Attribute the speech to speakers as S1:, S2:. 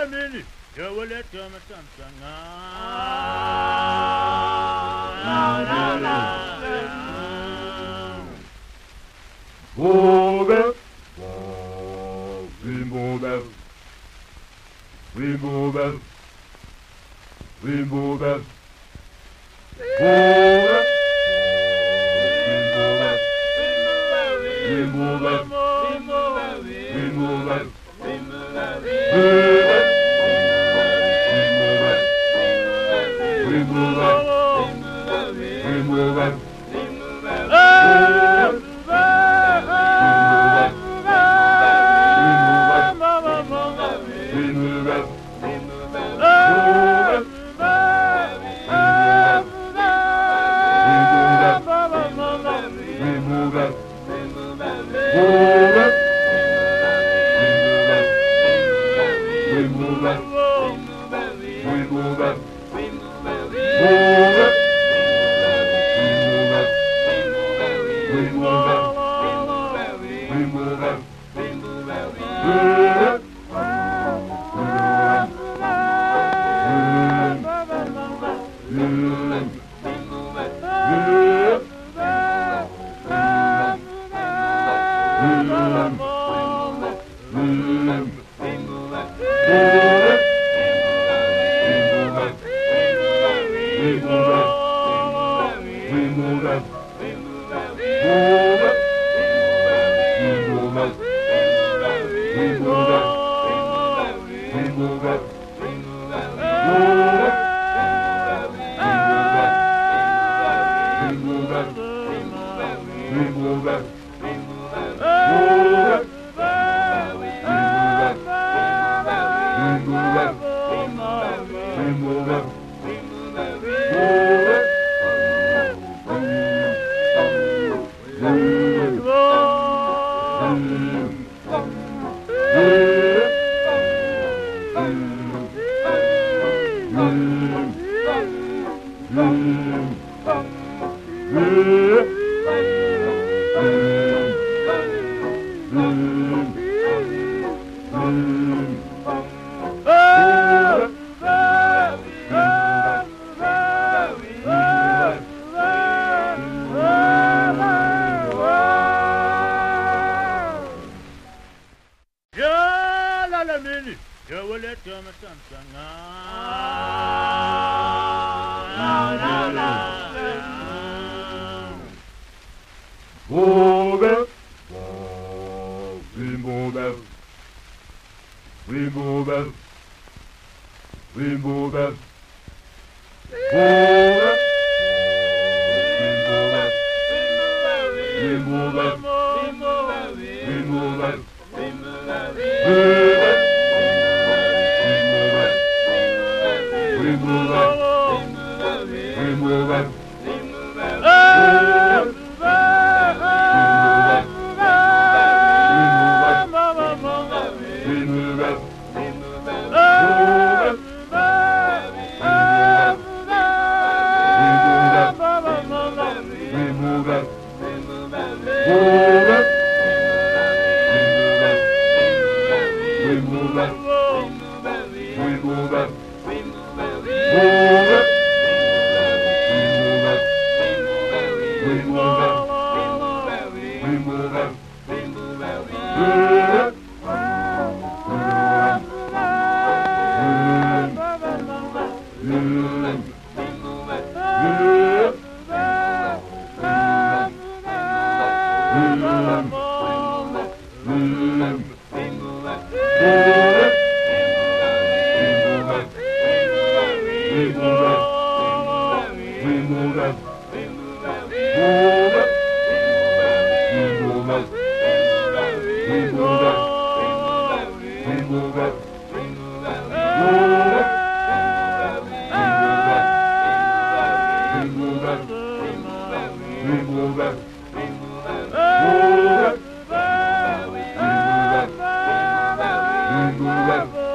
S1: alamini yewuletha amasamsanga
S2: Move we move it. We move it. We move it. Move it. We move it. We move it. Move We move it.
S1: Yalalamini
S2: We move it. Move it. We move it. We move it. Move it. We We move it. We move it. Move it. Vim,